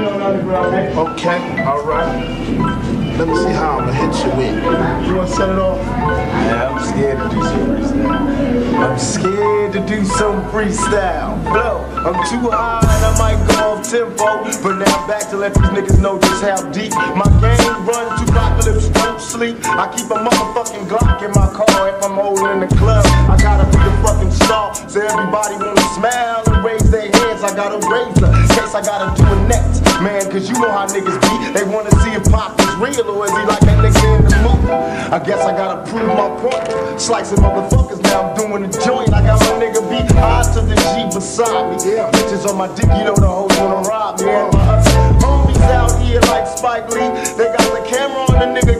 Okay, alright. Let me see how I'm gonna hit you with. You wanna set it off? Yeah, I'm scared to do some freestyle. I'm scared to do some freestyle. Blow, I'm too high and I might go off tempo. But now back to let these niggas know just how deep my game run. Two apocalypse don't sleep. I keep a motherfucking Glock in my car if I'm holding in the club. I gotta be the fucking star, so everybody wanna smile and raise their hands. I got a razor, case I gotta do it next. Man, cause you know how niggas be. They wanna see if Pop is real or is he like that nigga in the movie? I guess I gotta prove my point. Slicing motherfuckers, now I'm doing the joint. I got my nigga be high to the G beside me. Yeah. Bitches on my dick, you know the hoes wanna rob me. And my homies out here like Spike Lee. They got the camera on the nigga